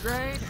Upgrade?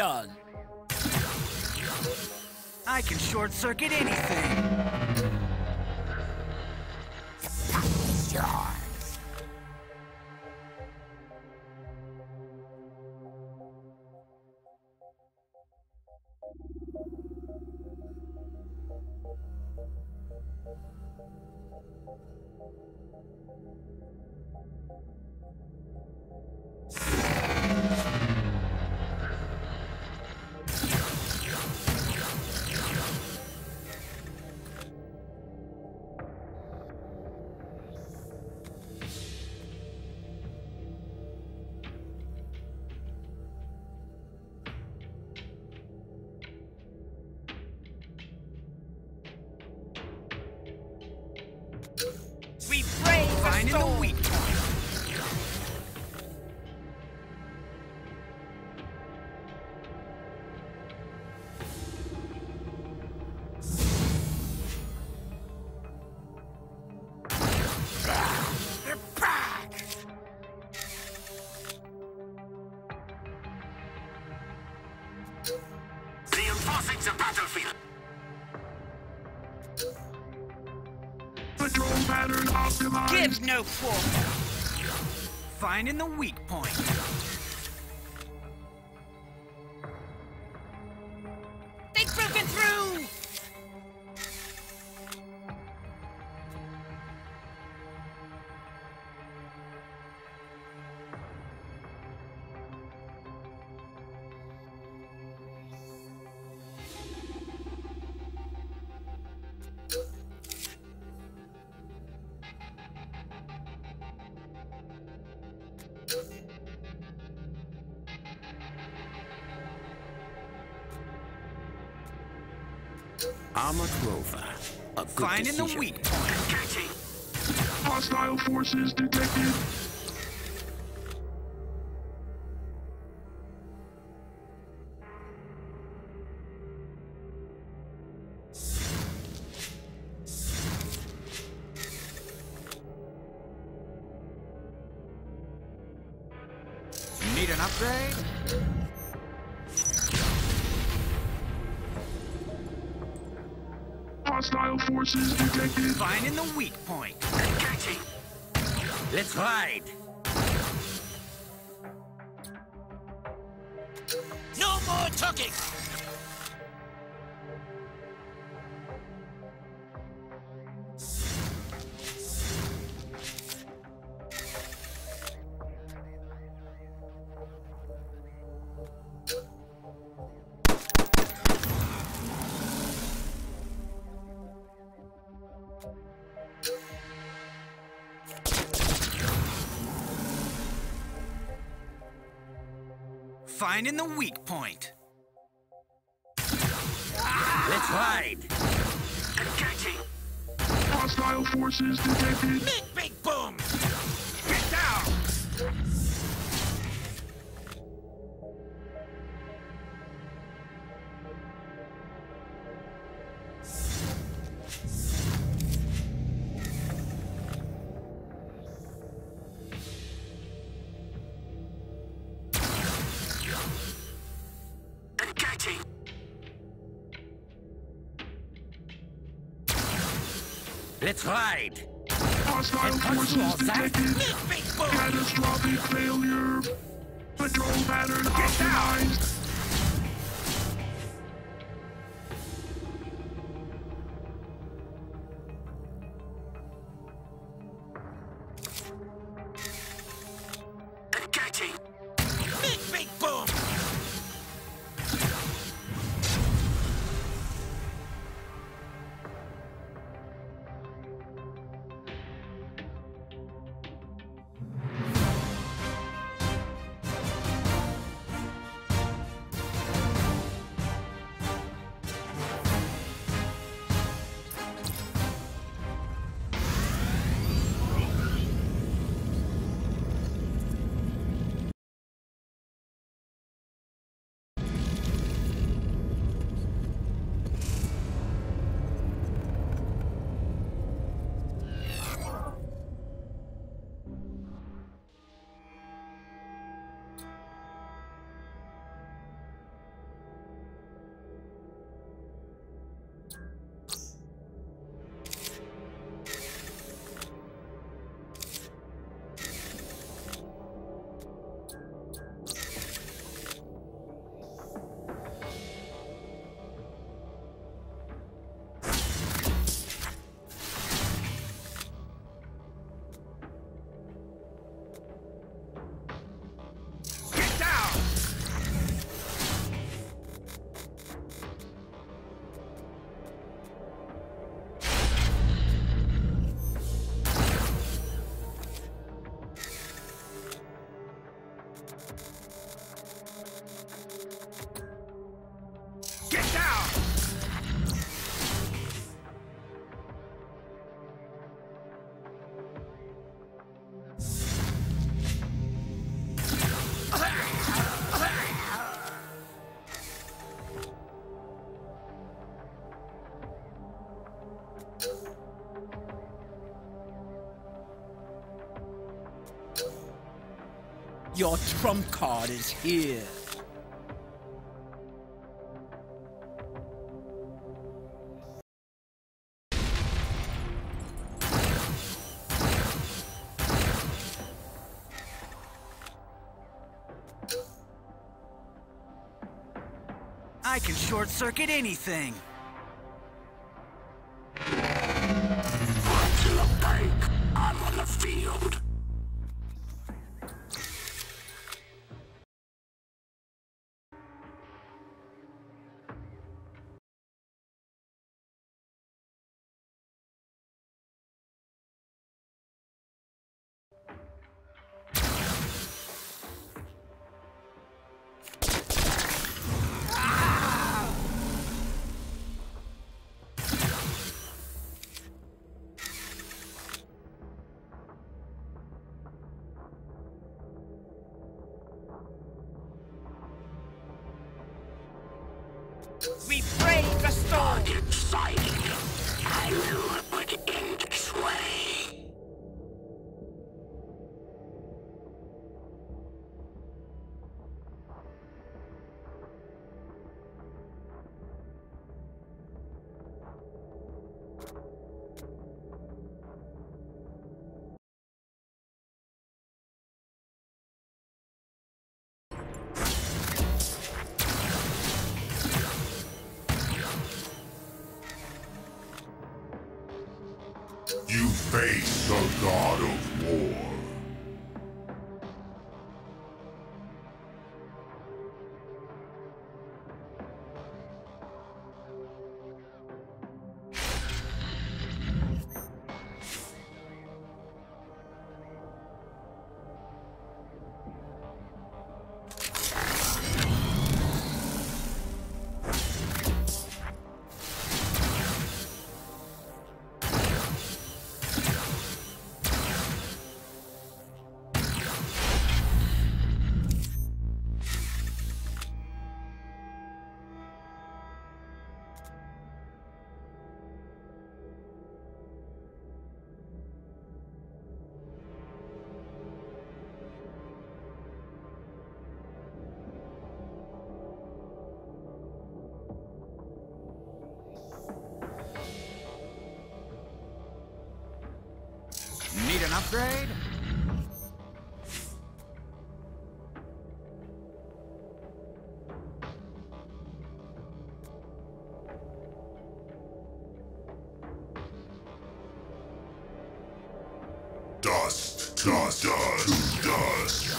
done. I can short circuit anything. Optimized. Give. Finding the weak Finding the weak point. Hostile forces detected. The weak point. Let's ride. Finding the weak point. Let's ride. Engaging. Hostile forces detected. Big, Control Your trump card is here. I can short circuit anything. Face the god of an upgrade? Dust dust to dust.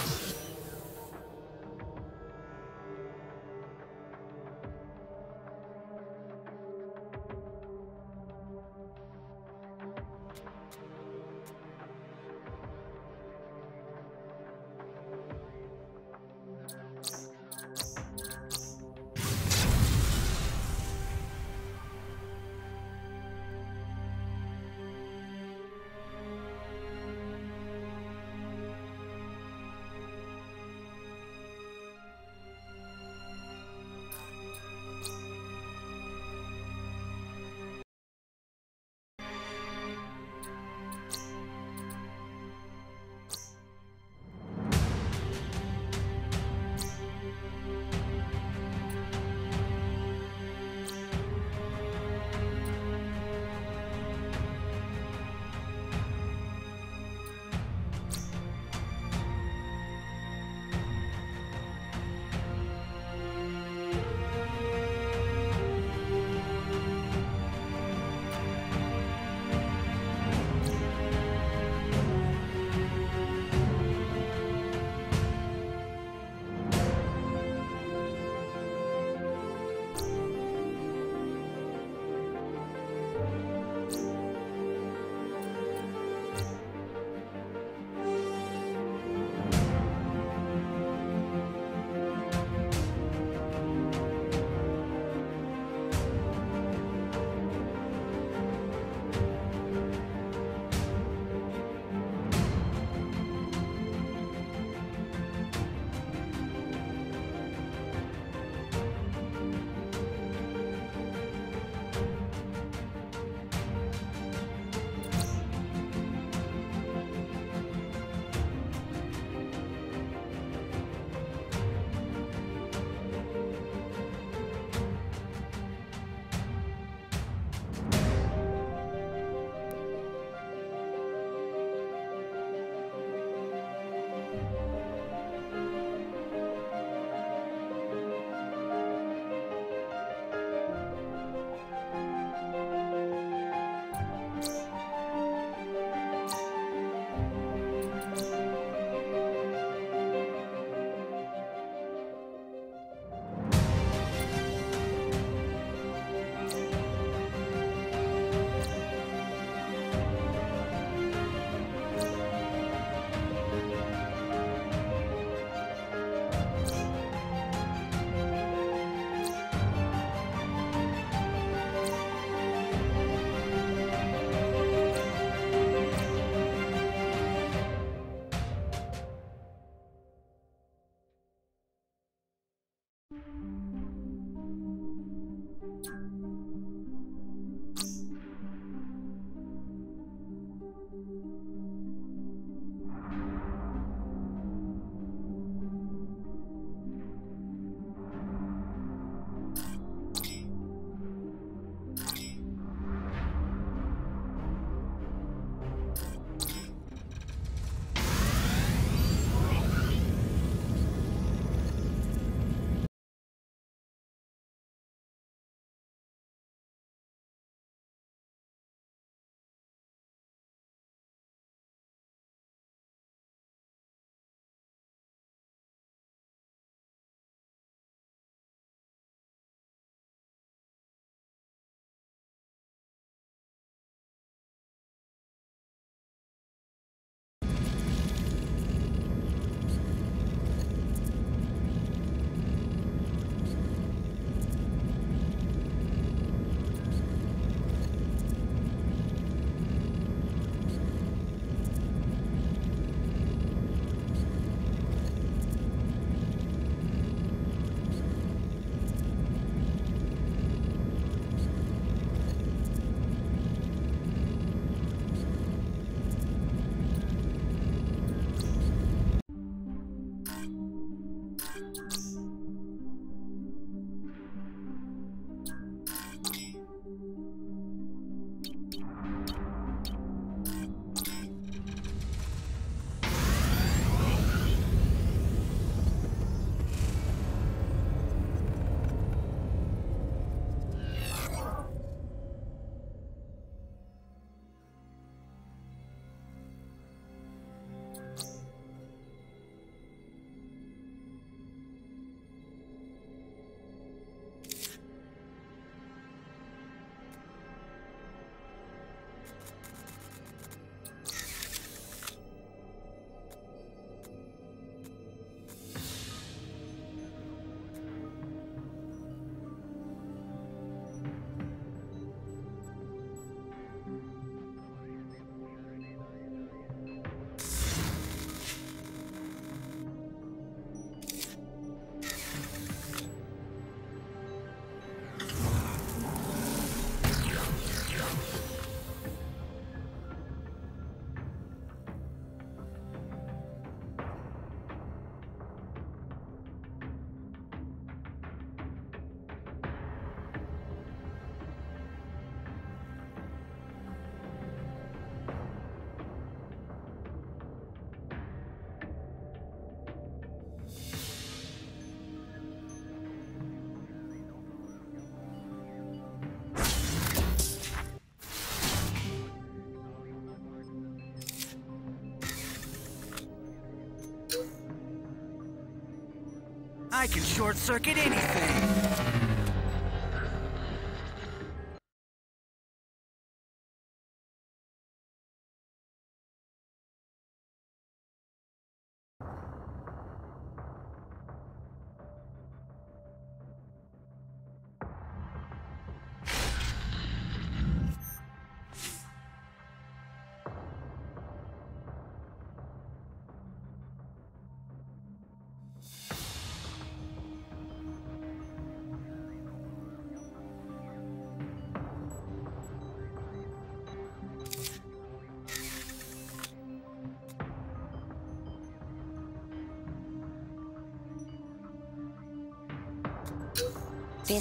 I can short circuit anything.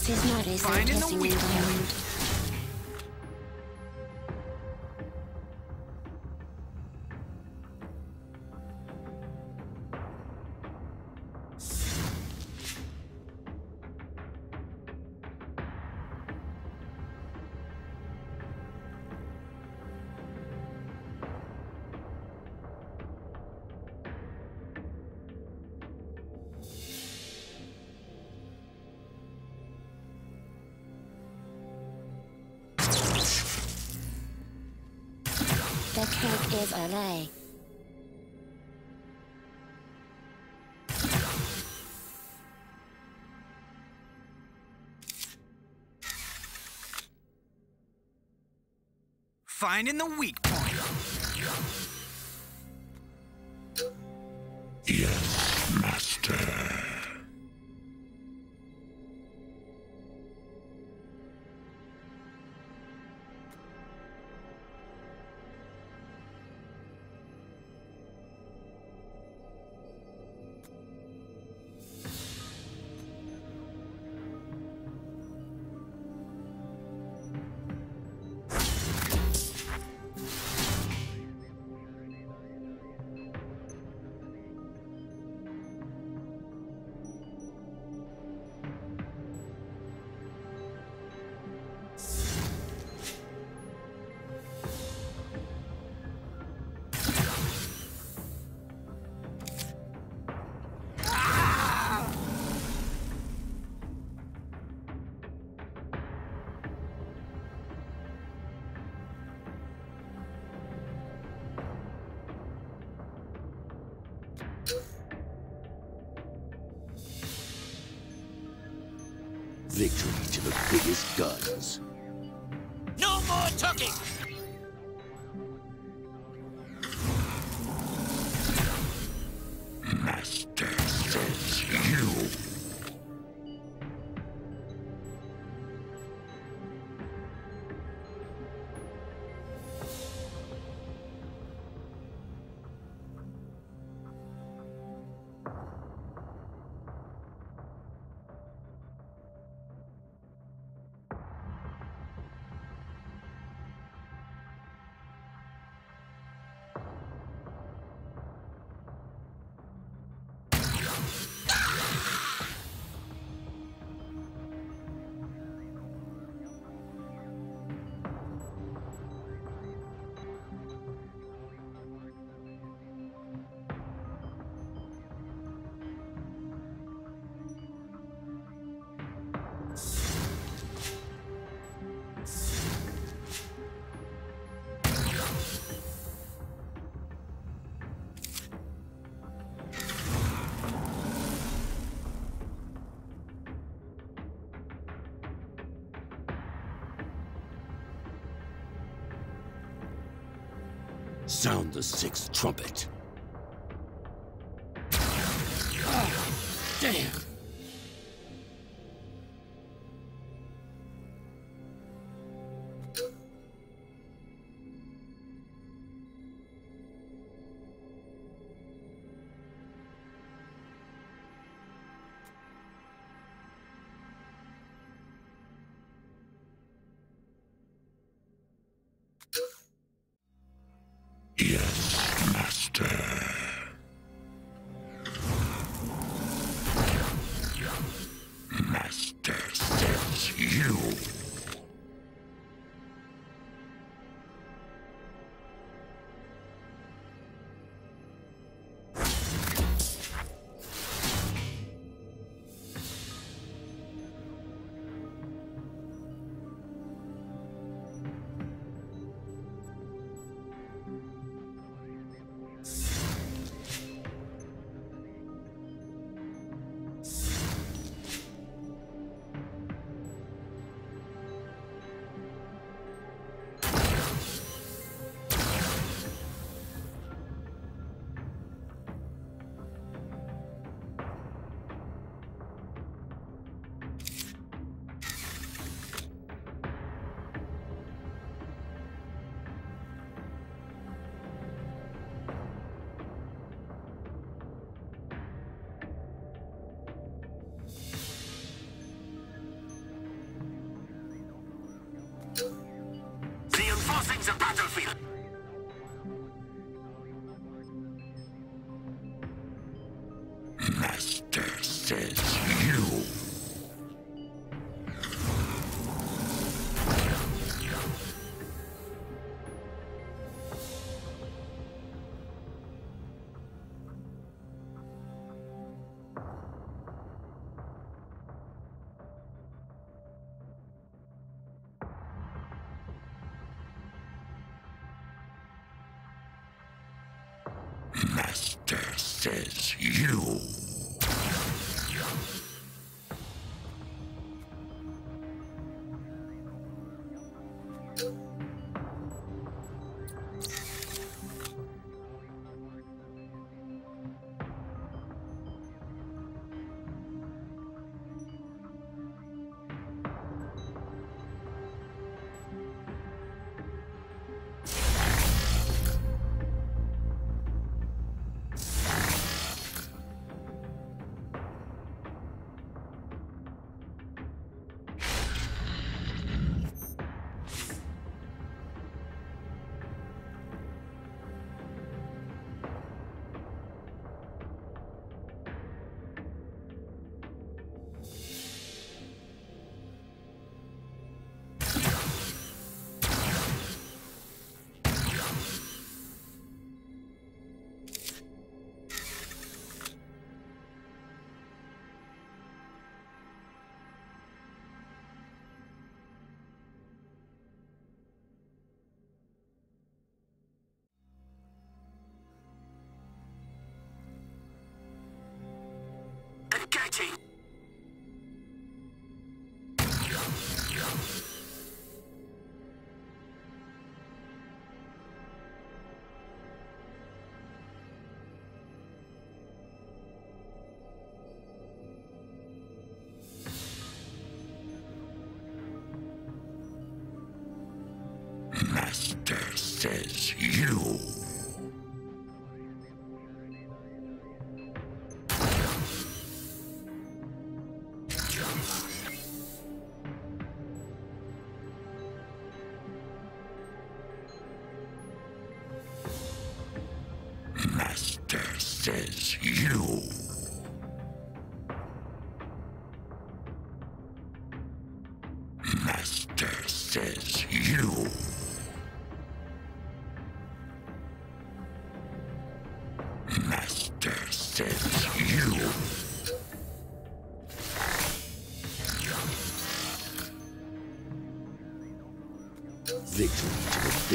This is not a Finding the testing weak is a lie. Finding the weak point. Yes, Sound the sixth trumpet. says you. Getting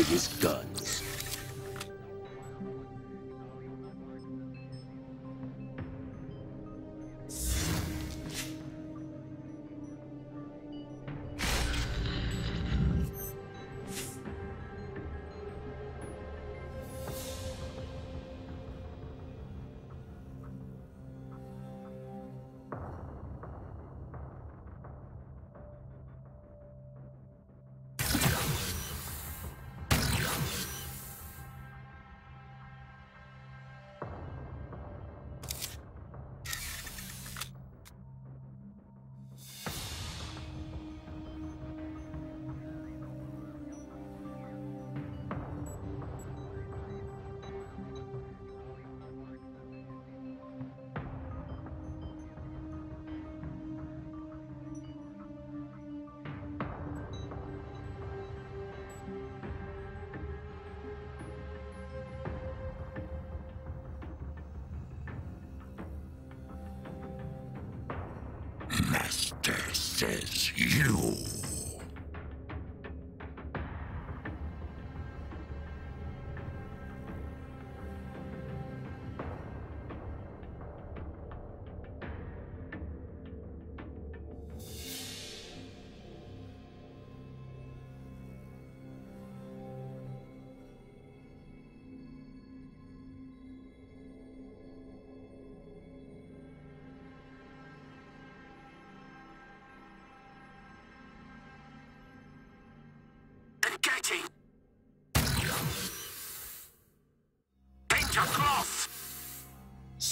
his gun. says you.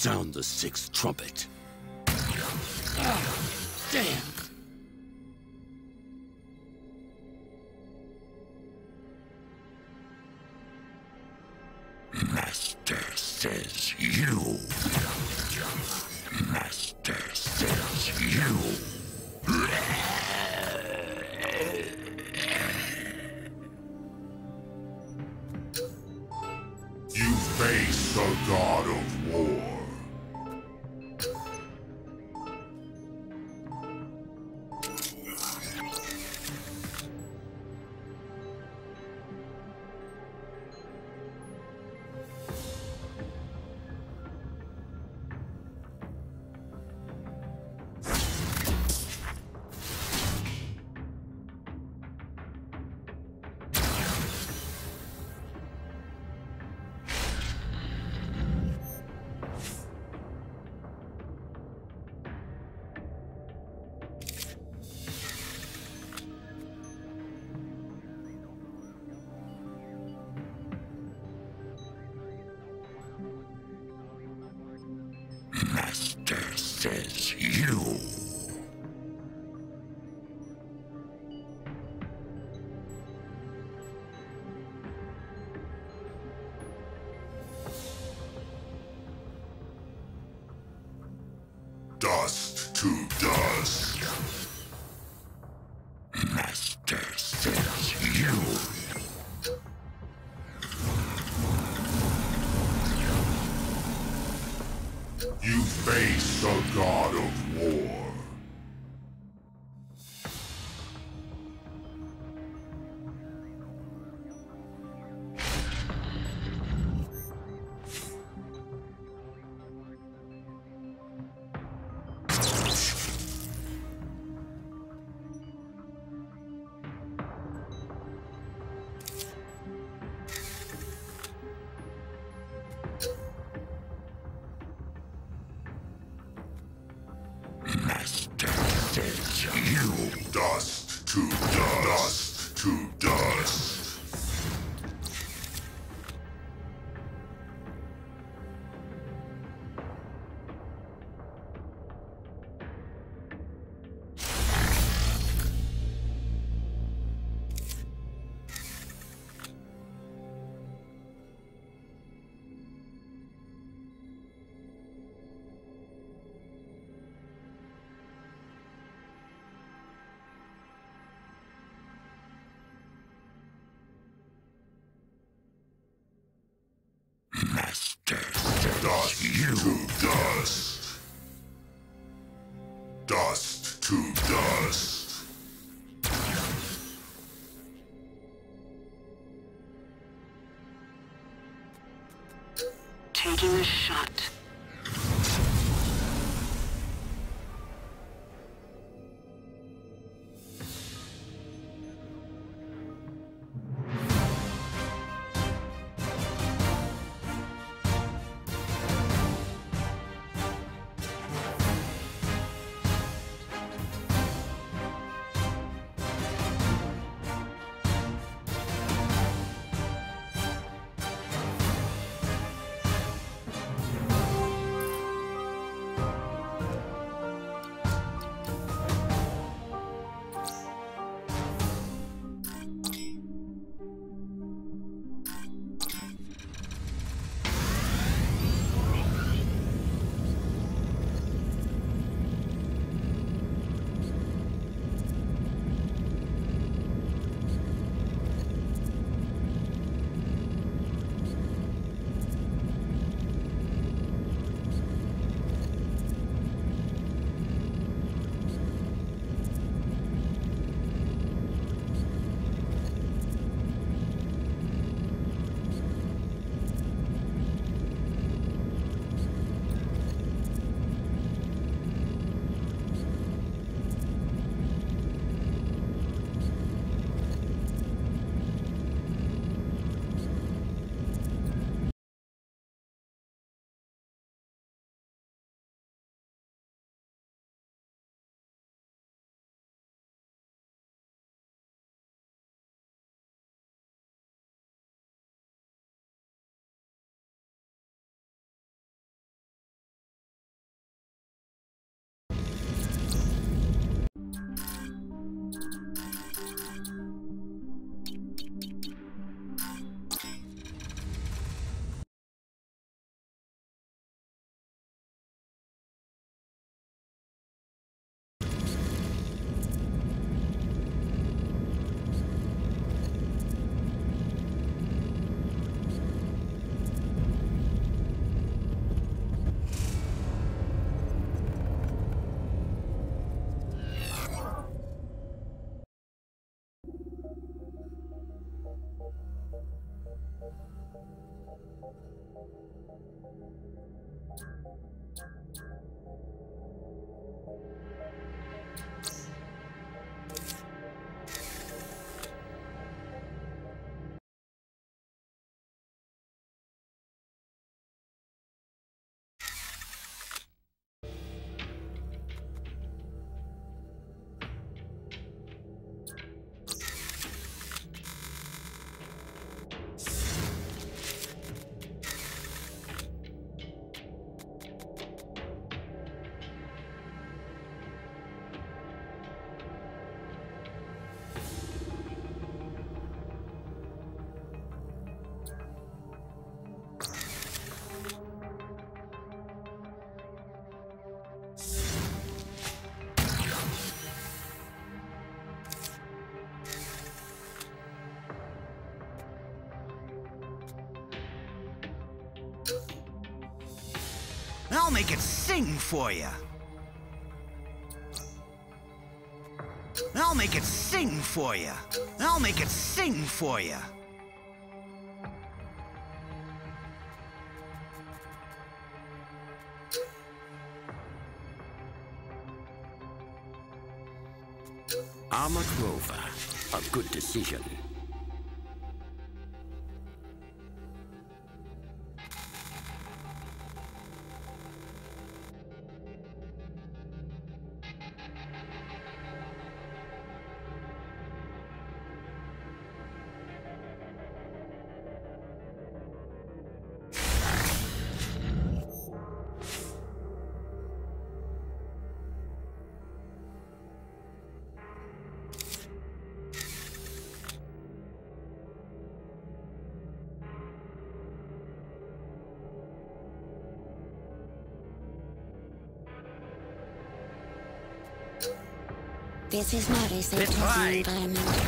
Sound the sixth trumpet. You face dust to dust. Dust to dust. Taking a shot. Make it sing for you. I'll make it sing for you. I'll make it sing for you. Armored Rover. A good decision. This is not a safe That's testing right. environment.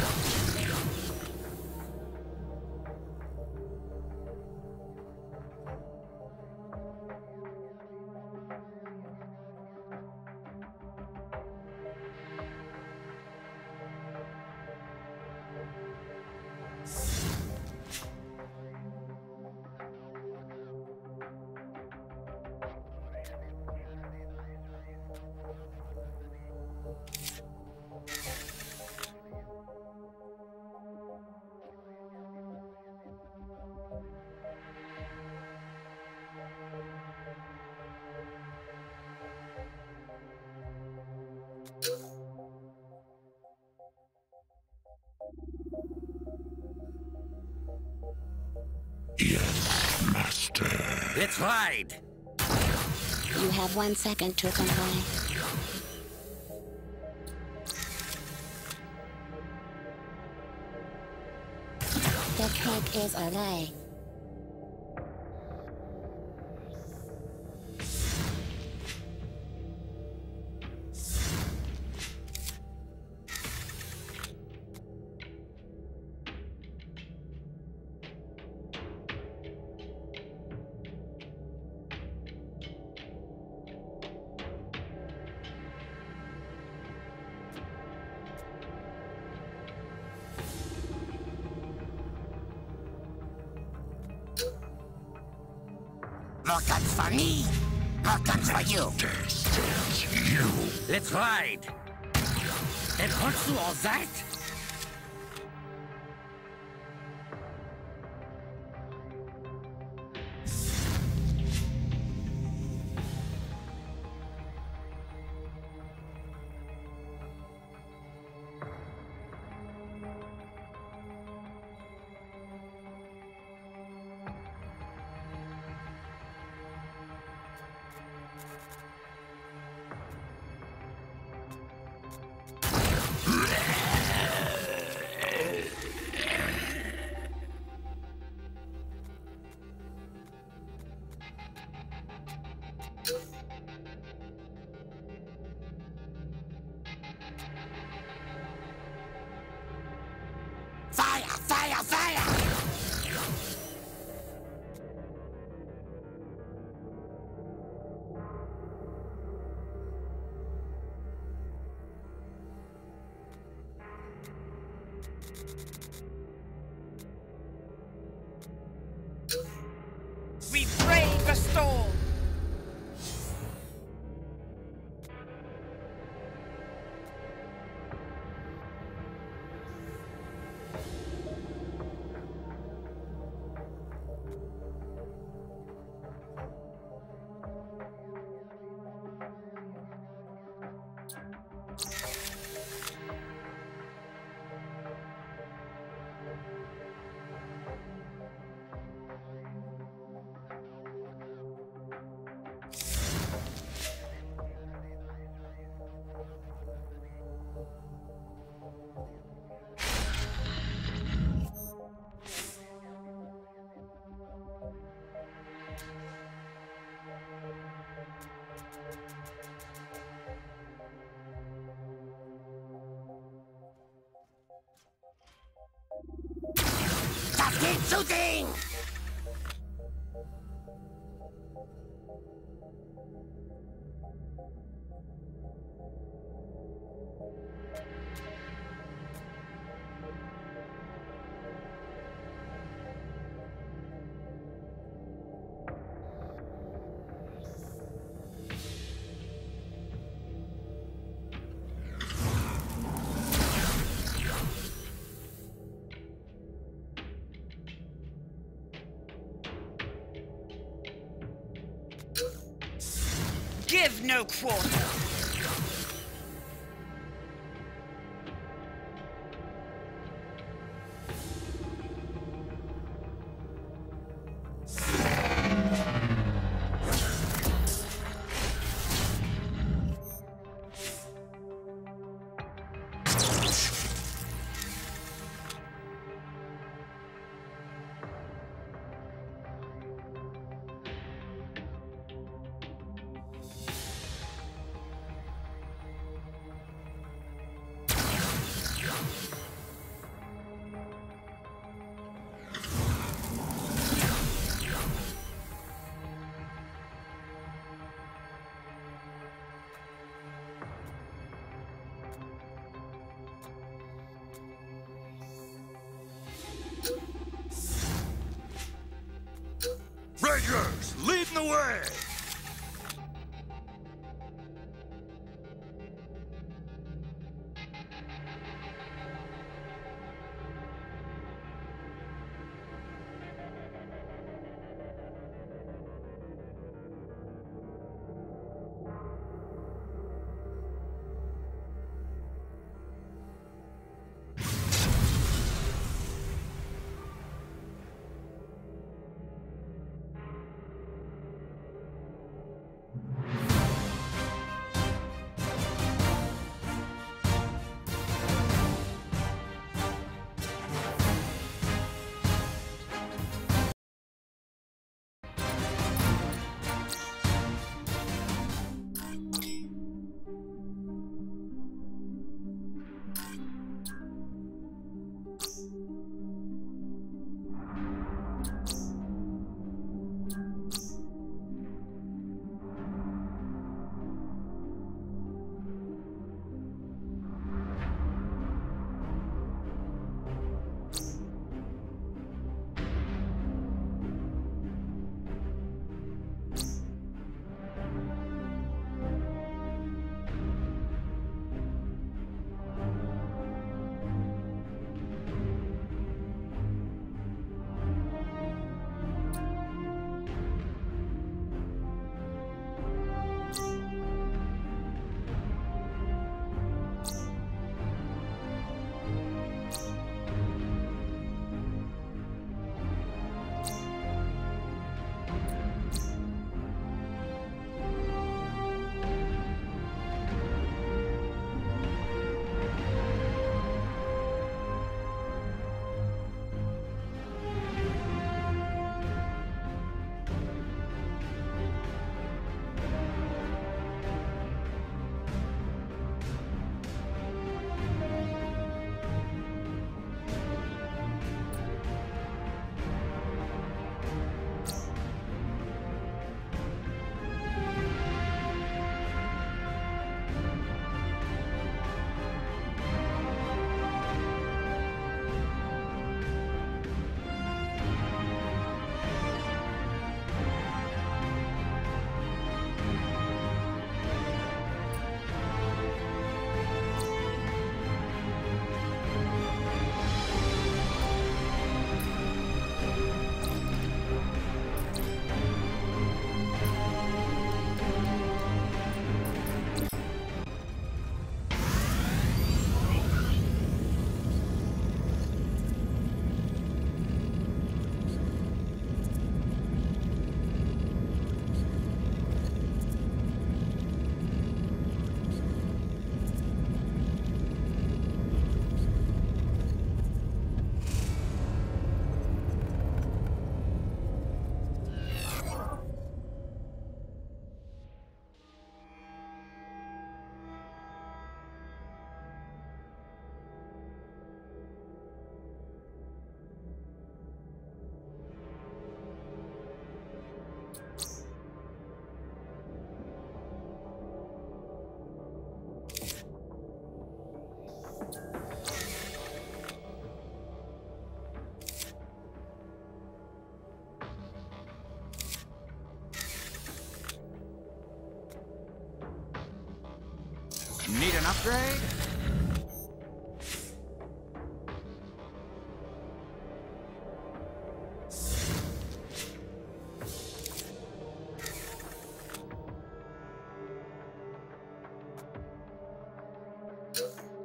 You have one second to comply. The cake is a More guns for me. More guns for you. You. Let's ride. And what's all that? Keep shooting! Give upgrade?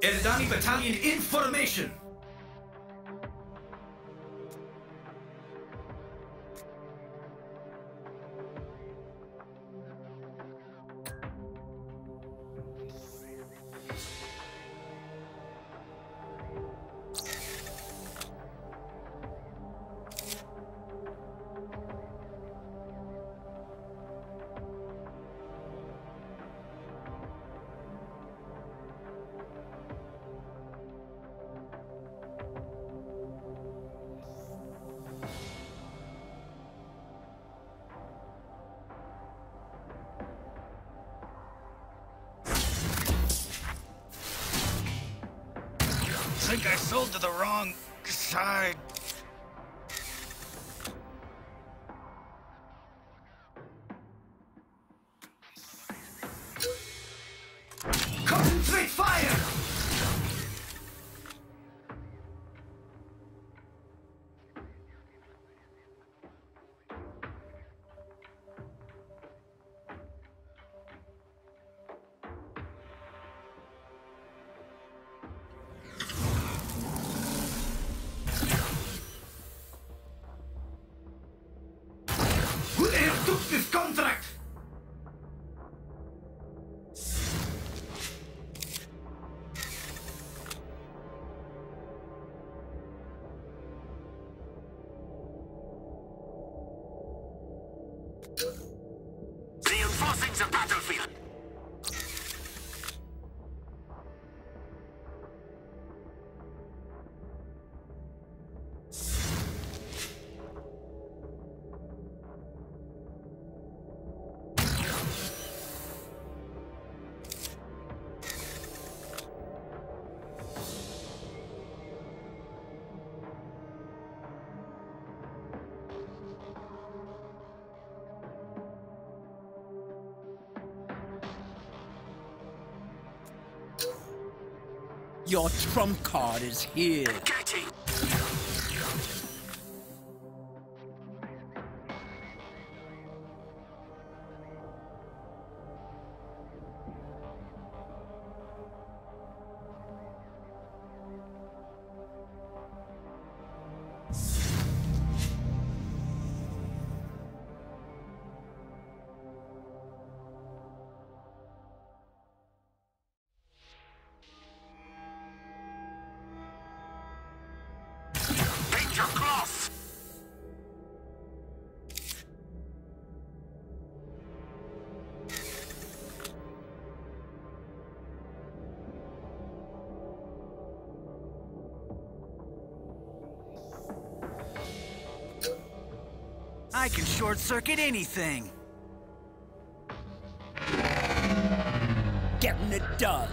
Erdani Battalion in formation! Your trump card is here. Short circuit anything. Getting it done.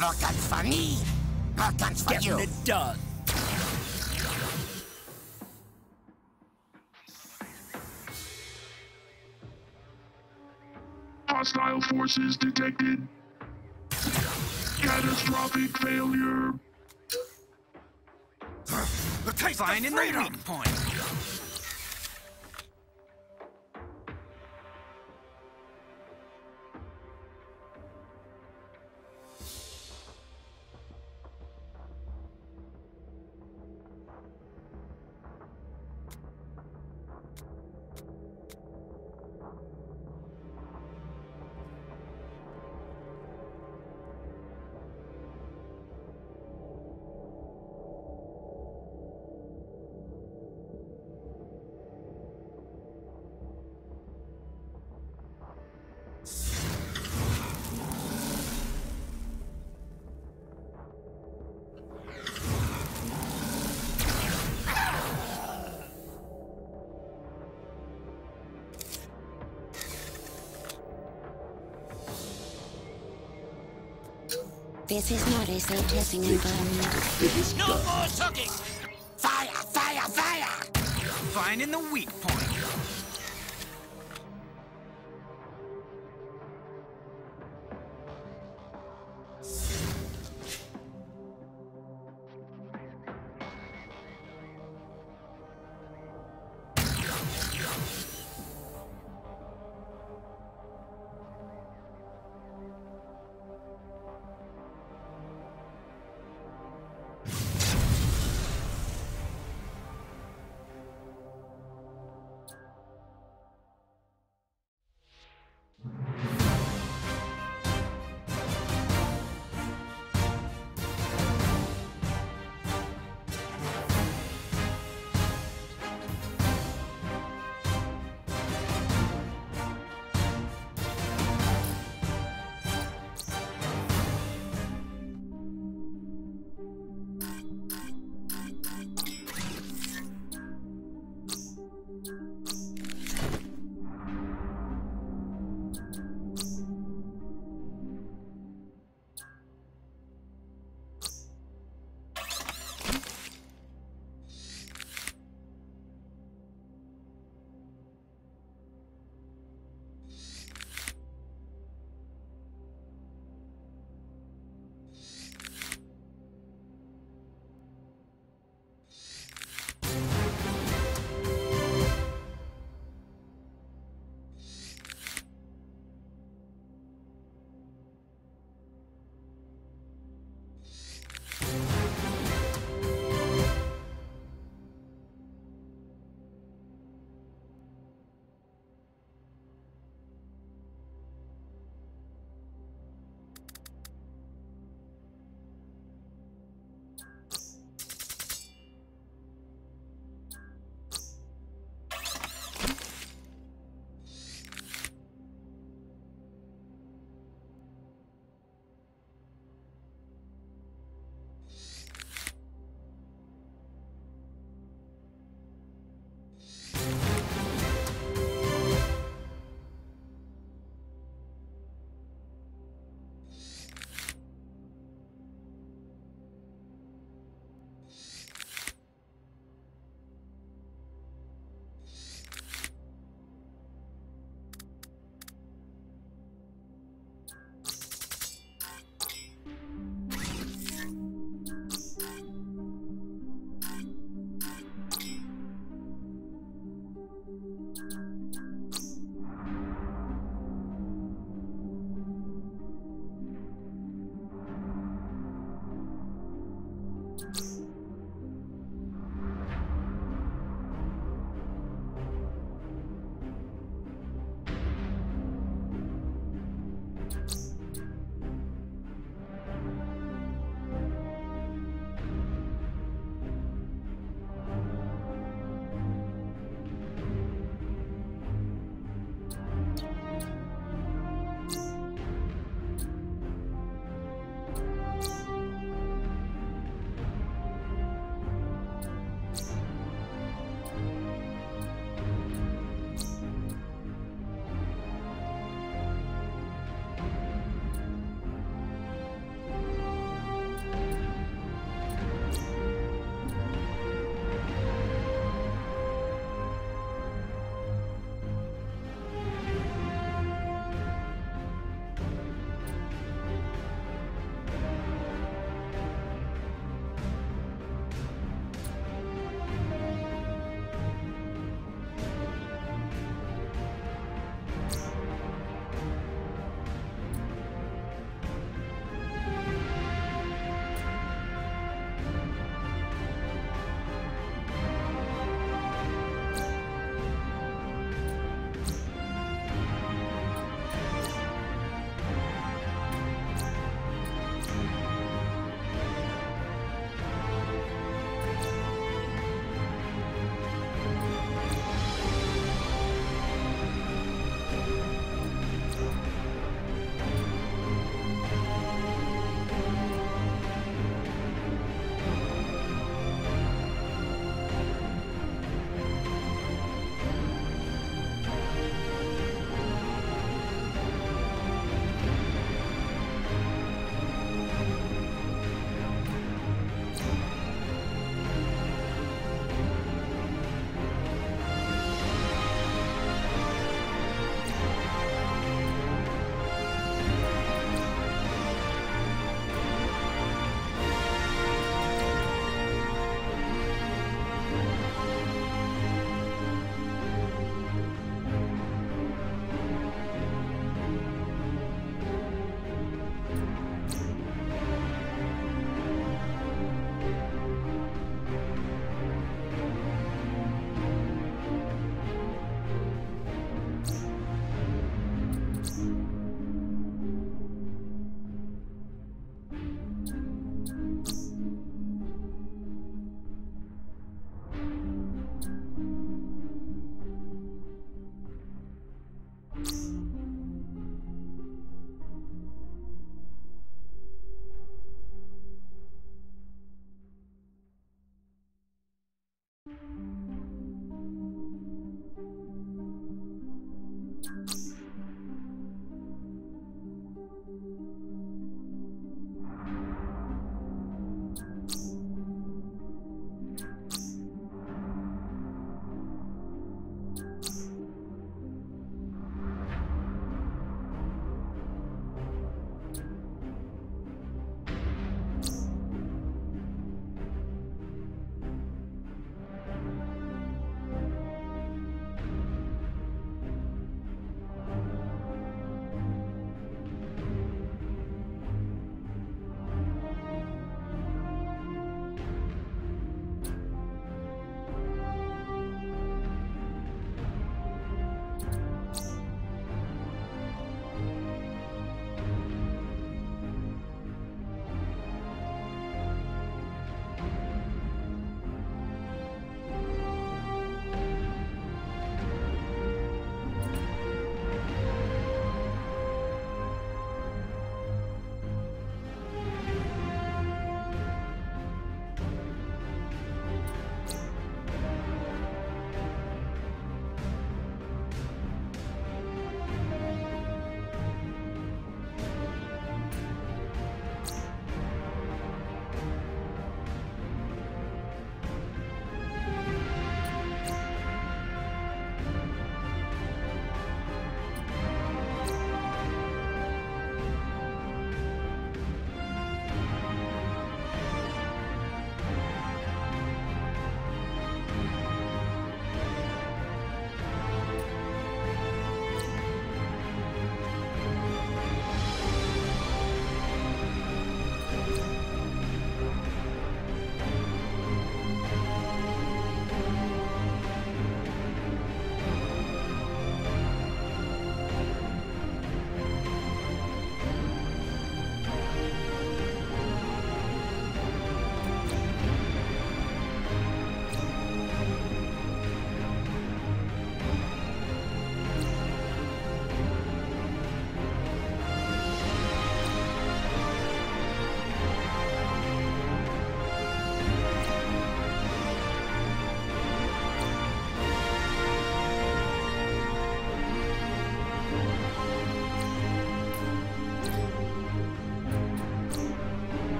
More guns for me. More guns for Getting you. it done. Hostile forces detected. Catastrophic failure. Finding the weak point. This is not a safe testing environment. No more talking! Fire, fire, fire! Finding the weak point.